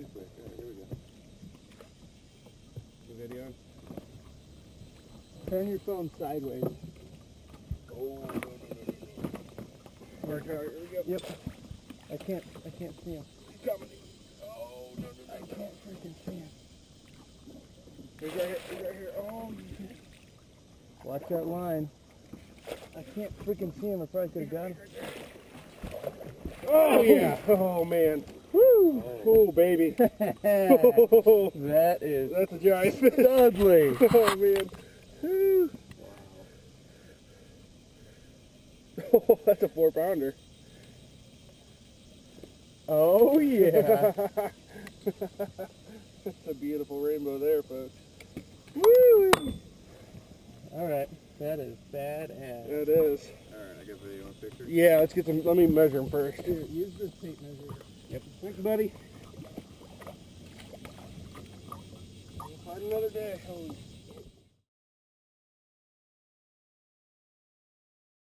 All right, here we go. The video? Turn your phone sideways. Oh. Work. Here we go. Yep. I can't. I can't see him. He's coming. Oh, no, no, no, I can't freaking see him. He's right here. He's right here. Oh, Watch that line. I can't freaking see him. I probably could have got him. oh yeah. Oh, man. Woo! Oh, baby. that is That's a giant fish. ugly. Oh, man. Whew. Oh, that's a four pounder. Oh yeah. That's a beautiful rainbow there, folks. Woo! All right. That is badass. It is. Alright, I got video and picture. Yeah, let's get some. Let me measure them first. Here, use this tape measure. Yep. Thanks, buddy. We'll find another day.